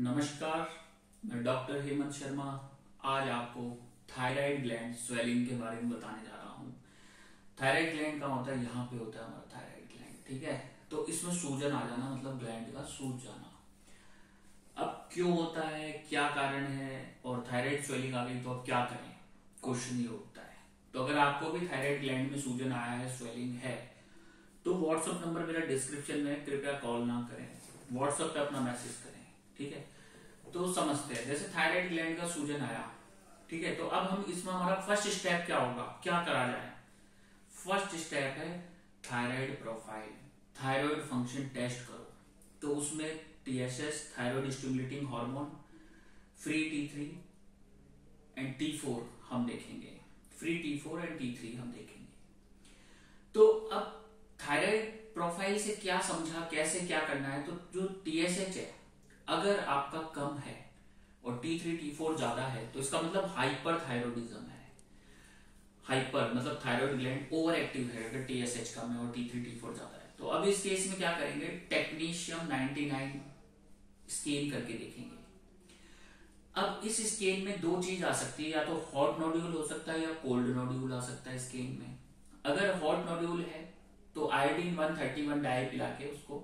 नमस्कार, मैं डॉक्टर हेमंत शर्मा आज आपको थायराइड ग्लैंड स्वेलिंग के बारे में बताने जा रहा हूँ। थायराइड ग्लैंड का होता है? यहाँ पे होता है हमारा थायराइड ग्लैंड, ठीक है? तो इसमें सूजन आ जाना मतलब ग्लैंड का सूज जाना। अब क्यों होता है? क्या कारण है? और थायराइड स्वेलिंग आ गई तो अब क्या करें? क्वेश्चन ये उठता है। तो अगर आपको भी थायराइड ग्लैंड में सूजन आया है, स्वेलिंग है तो व्हाट्सएप नंबर मेरा डिस्क्रिप्शन में कृपया कॉल ना करें। व्हाट्सएप पे अपना मैसेज करें। ठीक है? तो समझते हैं। जैसे थायराइड ग्लैंड का सूजन आया, ठीक है? तो अब हम इसमें हमारा फ़र्स्ट स्टेप क्या होगा? क्या करा जाए? फ़र्स्ट स्टेप है thyroid profile thyroid function test करो। तो उसमें TSS thyroid stimulating hormone free T three and T four हम देखेंगे। Free T four and T three हम देखेंगे। तो अब थायराइड प्रोफ़ाइल से क्या समझा, कैसे क्या करना है? तो जो टीएसएच है अगर आपका कम है और टी थ्री टी फोर ज़्यादा है तो इसका मतलब हाइपर थायरोडिज्म है। हाइपर मतलब थायराइड ग्लैंड ओवर एक्टिव है, अगर एच कम है और टी थ्री टी फोर ज़्यादा है। तो अब इस केस में क्या करेंगे? टेक्नीशियम 99 स्केल करके देखेंगे। अब इस स्केल में दो चीज़ आ सकती है, या तो हॉट नोड्यूल हो सकता है या कोल्ड नोड्यूल आ सकता है स्केल में। अगर हॉट नोड्यूल है तो आयोडीन 131 डाई पिला के उसको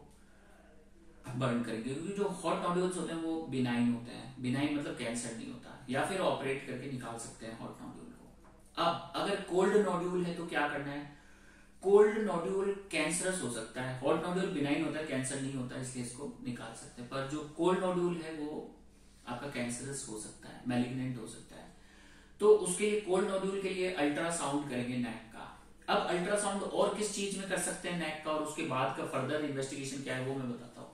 बर्न करेंगे, क्योंकि जो हॉट नोड्यूल्स होते हैं वो बिनाइन होते हैं। बिनाइन मतलब कैंसर नहीं होता, या फिर ऑपरेट करके निकाल सकते हैं हॉट नोड्यूल को। अब, अगर कोल्ड नोड्यूल है तो क्या करना है? कोल्ड नोड्यूल कैंसरस हो सकता है। हॉट नोड्यूल बिनाइन होता है कैंसर नहीं होता, इसलिए इसको निकाल सकते हैं। पर जो कोल्ड नॉड्यूल है, वो आपका कैंसरस हो सकता है मेलिग्नेंट हो सकता है। तो उसके लिए कोल्ड नॉड्यूल के लिए अल्ट्रासाउंड करेंगे नेक का। अब अल्ट्रासाउंड और किस चीज़ में कर सकते हैं नेक का, और उसके बाद का फर्दर इन्वेस्टिगेशन क्या है, वो मैं बताता हूँ।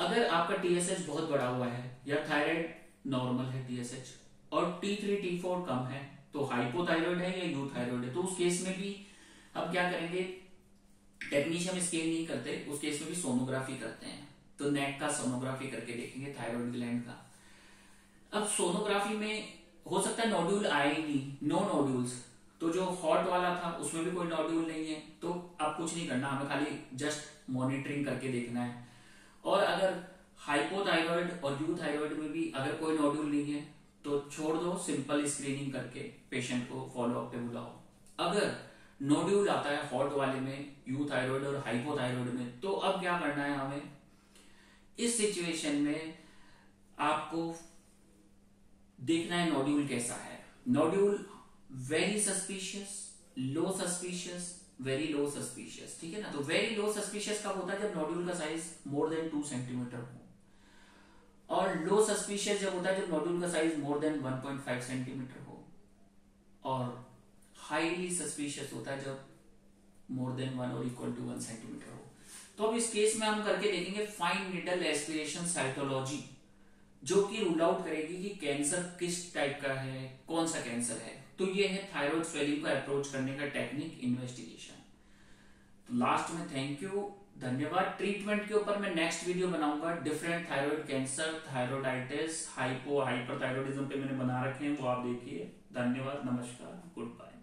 अगर आपका टीएसएच बहुत बड़ा हुआ है, या थायराइड नॉर्मल है टीएसएच और टी थ्री टी फोर कम है तो हाइपोथायरॉइड है या यू थायरॉइड है तो उस केस में भी हम क्या करेंगे? टेक्नीशियम स्केल नहीं करते, उस केस में भी सोनोग्राफी करते हैं। तो नेक का सोनोग्राफी करके देखेंगे थायराइड ग्लैंड का। अब सोनोग्राफी में हो सकता है नोड्यूल आए ही नहीं नो नोड्यूल्स तो जो हॉट वाला था, उसमें भी कोई नोड्यूल नहीं है तो आप कुछ नहीं करना, हमें खाली जस्ट मॉनिटरिंग करके देखना है। और अगर हाइपोथायरॉइड और यू थायरॉइड में भी अगर कोई नोड्यूल नहीं है तो छोड़ दो सिंपल स्क्रीनिंग करके पेशेंट को फॉलो अप पे बुलाओ। अगर नोड्यूल आता है हॉट वाले में यू थायरॉइड और हाइपोथायरॉइड में तो अब क्या करना है हमें? इस सिचुएशन में आपको देखना है नोड्यूल कैसा है। Nodule very suspicious low suspicious very low suspicious ठीक है ना? तो वेरी लो सस्पिशियस कब होता है? जब नोड्यूल का size more than two centimetre हो। और लो सस्पिशियस जब होता है? जब नोड्यूल का साइज़ मोर देन 1.5 सेंटीमीटर हो। और हाईली सस्पिशियस होता है जब मोर देन वन और इक्वल टू वन सेंटीमीटर हो। तो अब इस केस में हम करके देखेंगे फाइन निडल एस्पिरेशन साइटोलॉजी जो कि रूल आउट करेगी कि कैंसर किस टाइप का है, कौन सा कैंसर है। तो ये है थायराइड स्वेलिंग को अप्रोच करने का टेक्निक इन्वेस्टिगेशन तो लास्ट में थैंक यू धन्यवाद। ट्रीटमेंट के ऊपर मैं नेक्स्ट वीडियो बनाऊँगा। Different thyroid cancer thyroiditis hypo hyperthyroidism पे मैंने बना रखे हैं, वो आप देखिए। धन्यवाद, नमस्कार गुड बाय